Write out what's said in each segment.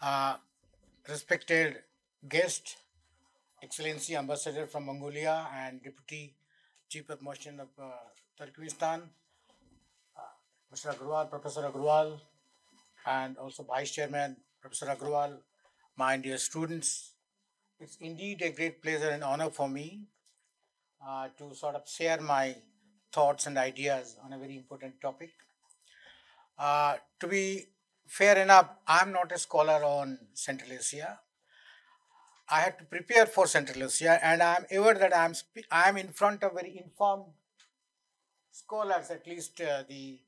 uh, respected guest, Excellency Ambassador from Mongolia and Deputy Chief of Mission of uh, Turkmenistan, uh, Mr. Agarwal, Professor Agarwal, and also Vice Chairman Professor Agarwal, my dear students. It's indeed a great pleasure and honor for me uh, to sort of share my thoughts and ideas on a very important topic. Uh, to be fair enough, I'm not a scholar on Central Asia. I had to prepare for Central Asia, and I'm aware that I'm I'm in front of very informed scholars. At least uh, the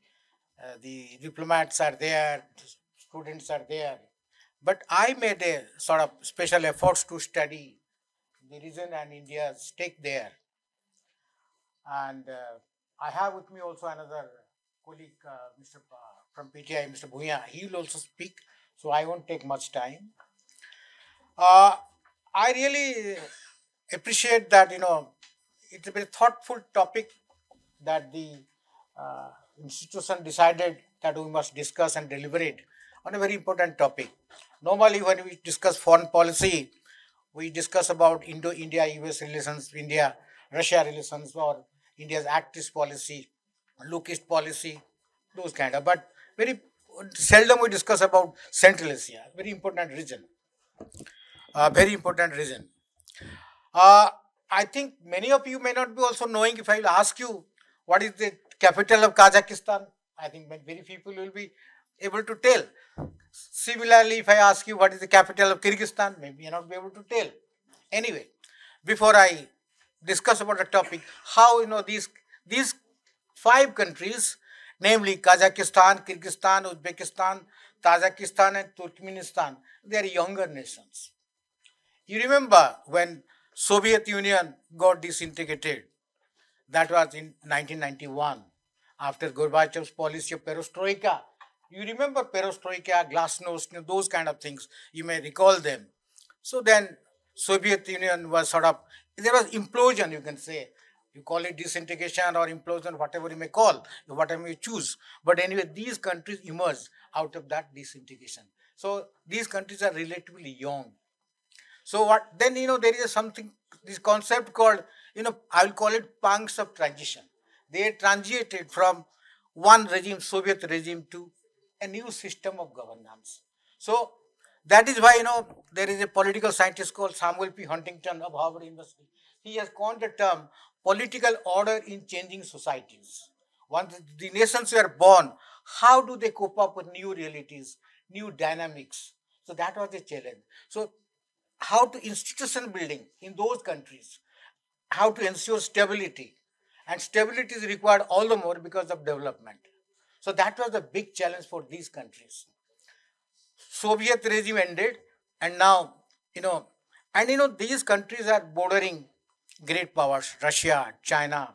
uh, the diplomats are there, students are there. But I made a sort of special efforts to study the region and India's stake there. And uh, I have with me also another colleague, uh, Mr. Pa from PTI, Mr. Bhuya. He will also speak, so I won't take much time. Uh, I really appreciate that, you know, it's a very thoughtful topic that the uh, institution decided that we must discuss and deliberate on a very important topic. Normally, when we discuss foreign policy, we discuss about Indo-India, US relations, India-Russia relations, or India's Act East policy, Look East policy, those kind of. But very seldom we discuss about Central Asia, very important region. Uh, very important region. Uh, I think many of you may not be also knowing if I will ask you what is the capital of Kazakhstan, I think very people will be able to tell. Similarly, if I ask you what is the capital of Kyrgyzstan, maybe you not be able to tell. Anyway, before I discuss about the topic, how you know these these five countries namely Kazakhstan, Kyrgyzstan, Uzbekistan, Tajikistan and Turkmenistan, they are younger nations. You remember when Soviet Union got disintegrated, that was in 1991 after Gorbachev's policy of perestroika. You remember perestroika, glasnost, those kind of things. You may recall them. So then Soviet Union was sort of, there was implosion, you can say, you call it disintegration or implosion, whatever you may call, whatever you choose. But anyway, these countries emerged out of that disintegration. So these countries are relatively young. So what then you know there is something this concept called you know I will call it punks of transition. They transited from one regime, Soviet regime, to a new system of governance. So that is why you know there is a political scientist called Samuel P. Huntington of Harvard University. He has coined the term political order in changing societies. Once the nations were born, how do they cope up with new realities, new dynamics? So that was the challenge. So how to institution building in those countries, how to ensure stability. And stability is required all the more because of development. So that was the big challenge for these countries. Soviet regime ended and now, you know, and you know, these countries are bordering great powers, Russia, China,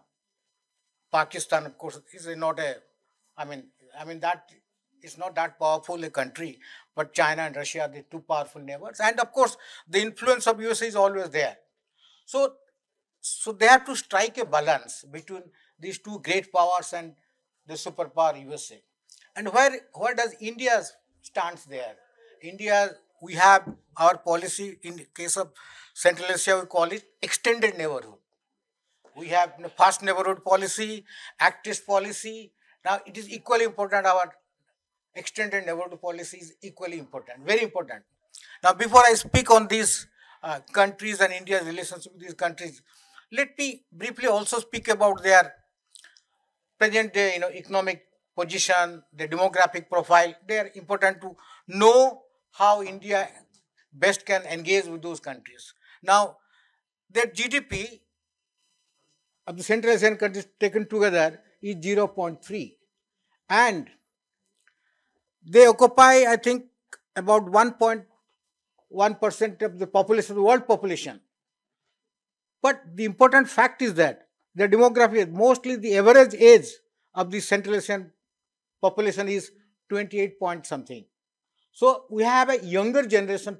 Pakistan, of course, is not a, I mean, I mean that is not that powerful a country, but China and Russia are the two powerful neighbors. And of course, the influence of USA is always there. So, so they have to strike a balance between these two great powers and the superpower USA. And where, where does India stands there? India, we have our policy in case of Central Asia, we call it extended neighborhood. We have fast neighborhood policy, Act policy. Now it is equally important. Our extended neighborhood policy is equally important, very important. Now before I speak on these uh, countries and India's relationship with these countries, let me briefly also speak about their present day you know, economic position, the demographic profile. They are important to know how India best can engage with those countries. Now, their GDP of the Central Asian countries taken together is 0.3 and they occupy, I think, about 1.1% of the population, the world population. But the important fact is that the demography, mostly the average age of the Central Asian population is 28 point something. So we have a younger generation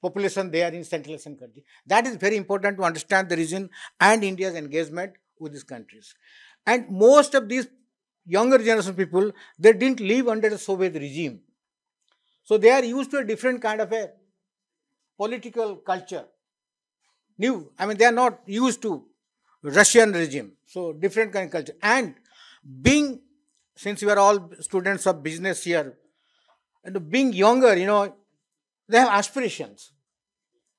population there in Central Asian country. That is very important to understand the region and India's engagement with these countries. And most of these younger generation people, they didn't live under the Soviet regime. So they are used to a different kind of a political culture. New, I mean, they are not used to Russian regime. So different kind of culture. And being, since we are all students of business here, and being younger, you know, they have aspirations.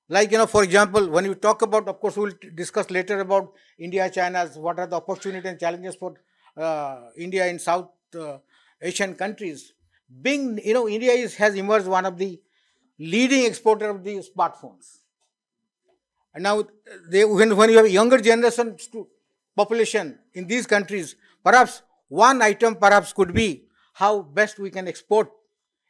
Like, you know, for example, when you talk about, of course, we'll discuss later about India, China's, what are the opportunities and challenges for uh, India in South uh, Asian countries. Being, you know, India is, has emerged one of the leading exporter of the smartphones. And now, they, when, when you have younger generation population in these countries, perhaps one item perhaps could be how best we can export,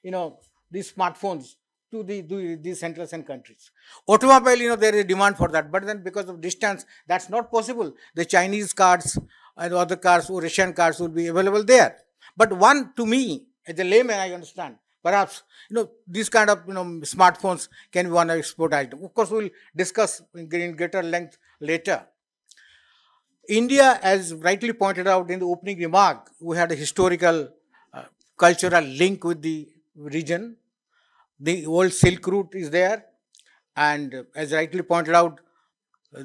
you know, these smartphones to the, the Central Asian countries. Automobile, you know, there is a demand for that, but then because of distance, that's not possible. The Chinese cars and other cars or Russian cars will be available there. But one, to me, as a layman, I understand. Perhaps, you know, these kind of, you know, smartphones can be one of export item. Of course, we'll discuss in greater length later. India, as rightly pointed out in the opening remark, we had a historical, uh, cultural link with the region. The old Silk Route is there, and as rightly pointed out,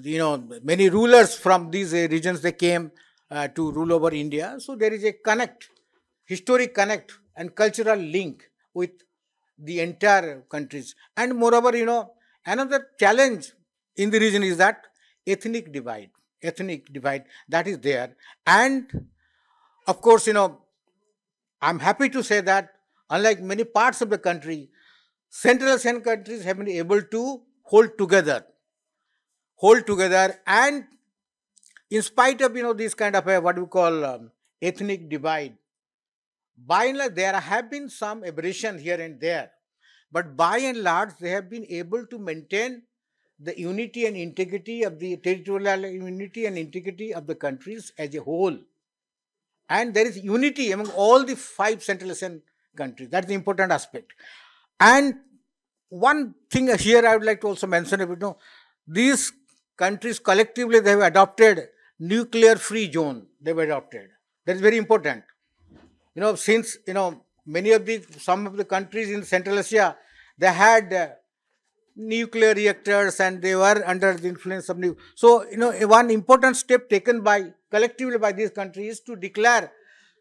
you know, many rulers from these regions they came uh, to rule over India. So there is a connect, historic connect and cultural link with the entire countries. And moreover, you know, another challenge in the region is that ethnic divide ethnic divide that is there. And of course, you know, I'm happy to say that unlike many parts of the country, Central Asian countries have been able to hold together, hold together, and in spite of you know this kind of a what we call um, ethnic divide, by and large there have been some aberration here and there, but by and large they have been able to maintain the unity and integrity of the territorial unity and integrity of the countries as a whole. And there is unity among all the five Central Asian countries. That's the important aspect. And one thing here I would like to also mention, you know, these countries collectively they have adopted nuclear free zone. They've adopted. That is very important. You know, since you know many of the some of the countries in Central Asia they had uh, nuclear reactors and they were under the influence of new. So, you know, one important step taken by collectively by these countries is to declare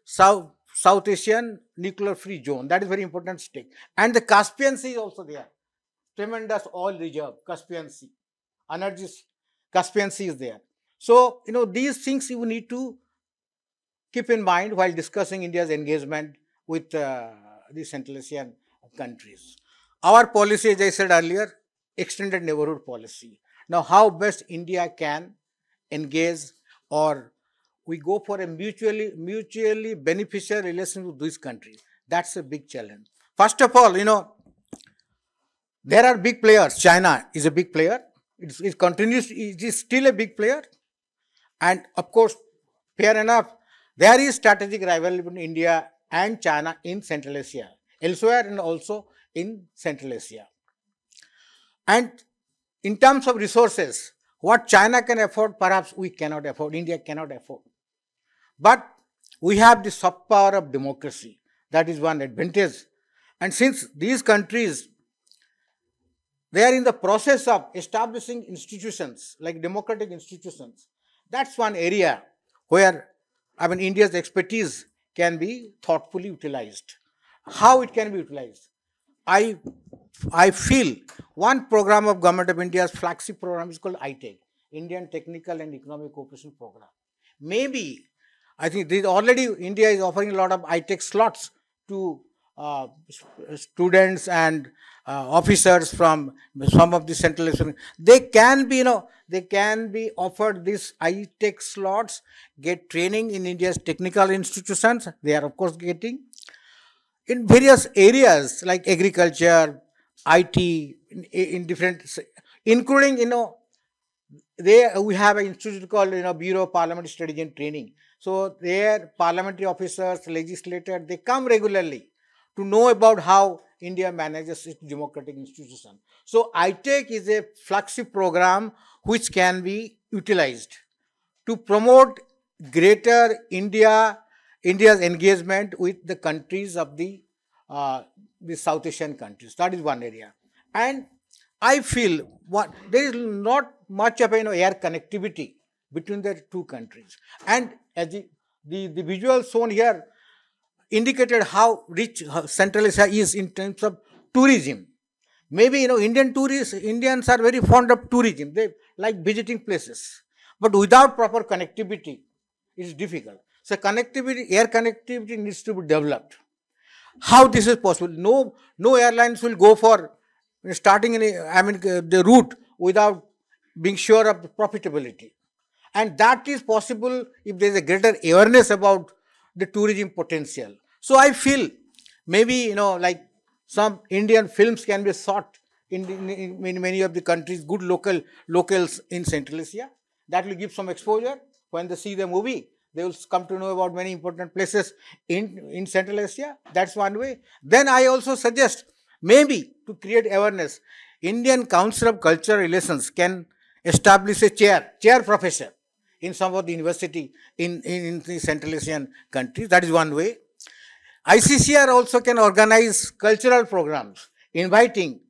South, South Asian nuclear free zone. That is very important step. And the Caspian Sea is also there. Tremendous oil reserve, Caspian Sea. Energy, Caspian Sea is there. So, you know, these things you need to keep in mind while discussing India's engagement with uh, the Central Asian countries. Our policy, as I said earlier, extended neighborhood policy. Now, how best India can engage or we go for a mutually mutually beneficial relation with these countries. That's a big challenge. First of all, you know, there are big players. China is a big player. It's, it continues, it is still a big player. And of course, fair enough, there is strategic rivalry between India and China in Central Asia, elsewhere and also in Central Asia. And in terms of resources, what China can afford, perhaps we cannot afford, India cannot afford. But we have the soft power of democracy. That is one advantage. And since these countries, they are in the process of establishing institutions like democratic institutions, that's one area where I mean India's expertise can be thoughtfully utilized. How it can be utilized? I I feel one program of Government of India's flagship program is called ITEC, Indian Technical and Economic Cooperation Program. Maybe, I think this already India is offering a lot of ITEC slots to uh, students and uh, officers from some of the central they can be you know they can be offered these ITEC slots get training in india's technical institutions they are of course getting in various areas like agriculture IT in, in different, including, you know, they we have an institute called, you know, Bureau of parliament Strategy and Training. So their parliamentary officers, legislators, they come regularly to know about how India manages its democratic institution. So ITEC is a flagship program which can be utilized to promote greater India India's engagement with the countries of the uh, the South Asian countries. That is one area. And I feel what there is not much of you know, air connectivity between the two countries. And as the, the, the visual shown here indicated how rich Central Asia is in terms of tourism. Maybe you know Indian tourists, Indians are very fond of tourism. They like visiting places, but without proper connectivity, it is difficult. So connectivity, air connectivity needs to be developed. How this is possible? No, no airlines will go for starting in a, I mean uh, the route without being sure of profitability, and that is possible if there is a greater awareness about the tourism potential. So I feel maybe you know like some Indian films can be sought in, in, in many of the countries, good local locals in Central Asia. That will give some exposure when they see the movie. They will come to know about many important places in, in Central Asia. That's one way. Then I also suggest maybe to create awareness, Indian Council of Cultural Relations can establish a chair, chair professor in some of the university in, in, in the Central Asian countries. That is one way. ICCR also can organize cultural programs, inviting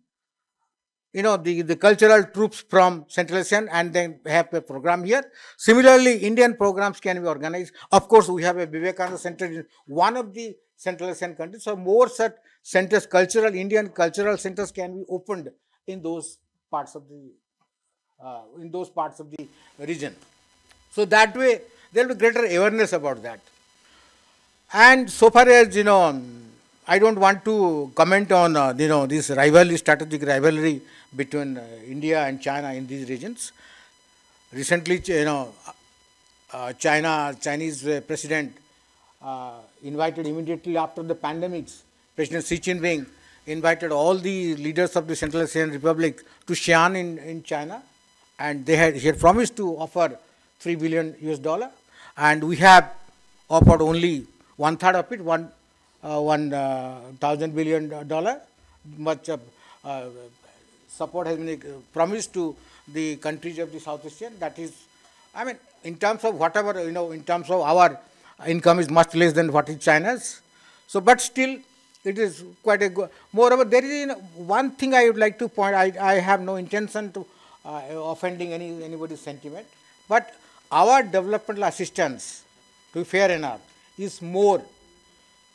you know the, the cultural troupes from Central Asian and then have a program here. Similarly, Indian programs can be organized. Of course, we have a Vivekananda Center in one of the Central Asian countries. So more such centers, cultural Indian cultural centers can be opened in those parts of the uh, in those parts of the region. So that way there will be greater awareness about that. And so far as you know, I don't want to comment on uh, you know this rivalry, strategic rivalry between uh, India and China in these regions. Recently, you know, uh, China Chinese uh, president uh, invited immediately after the pandemics, President Xi Jinping invited all the leaders of the Central Asian Republic to Xi'an in, in China, and they had he had promised to offer 3 billion US dollar, and we have offered only one third of it, one uh, one uh, thousand billion dollar. Much uh, support has been promised to the countries of the South Asian. That is, I mean, in terms of whatever you know, in terms of our income is much less than what is China's. So, but still, it is quite a good. Moreover, there is you know, one thing I would like to point. I, I have no intention to uh, offending any anybody's sentiment, but our developmental assistance, to fair enough, is more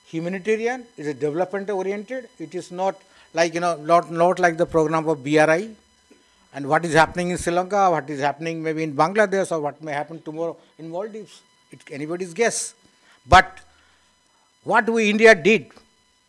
humanitarian, it is development oriented, it is not like, you know, not, not like the program of BRI and what is happening in Sri Lanka, what is happening maybe in Bangladesh or what may happen tomorrow in Maldives. Anybody's guess. But what we India did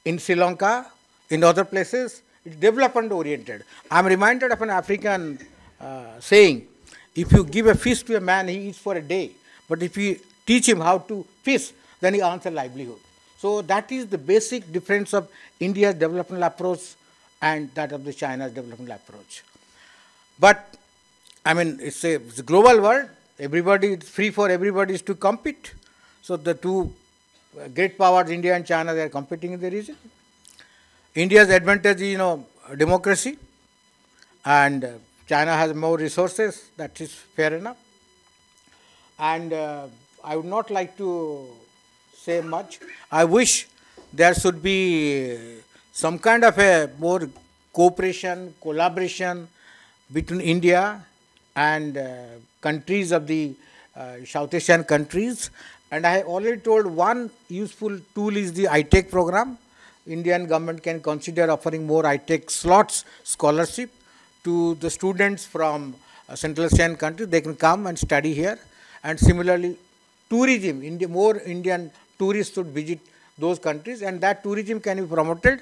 in Sri Lanka, in other places, it's development oriented. I'm reminded of an African uh, saying, if you give a fish to a man, he eats for a day. But if you teach him how to fish, then he earns a livelihood. So that is the basic difference of India's developmental approach and that of the China's developmental approach. But I mean, it's a, it's a global world. Everybody, it's free for everybody to compete. So the two great powers, India and China, they are competing in the region. India's advantage is, you know, democracy, and China has more resources. That is fair enough. And uh, I would not like to say much. I wish there should be some kind of a more cooperation, collaboration between India and uh, countries of the uh, South Asian countries. And I have already told one useful tool is the ITEC program. Indian government can consider offering more ITEC slots scholarship to the students from uh, Central Asian countries. They can come and study here. And similarly, tourism, India, more Indian tourists should visit those countries and that tourism can be promoted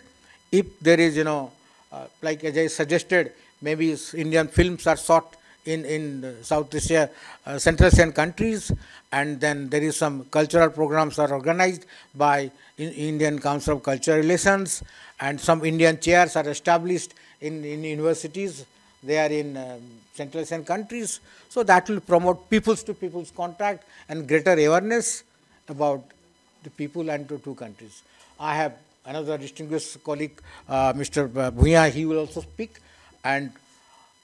if there is, you know, uh, like as I suggested, maybe Indian films are shot in, in South Asia, uh, Central Asian countries and then there is some cultural programs are organized by in Indian Council of Cultural Relations and some Indian chairs are established in, in universities. They are in um, Central Asian countries. So that will promote peoples to peoples contact and greater awareness about the people and to two countries. I have another distinguished colleague, uh, Mr. Bhuya, he will also speak and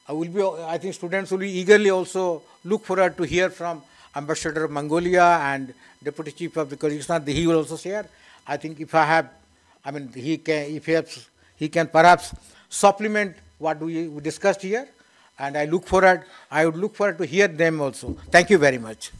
I will be, I think students will be eagerly also look forward to hear from Ambassador of Mongolia and Deputy Chief of the Kyrgyzstan, he will also share. I think if I have I mean, he can, if he has, he can perhaps supplement what we we discussed here. And I look forward, I would look forward to hear them also. Thank you very much.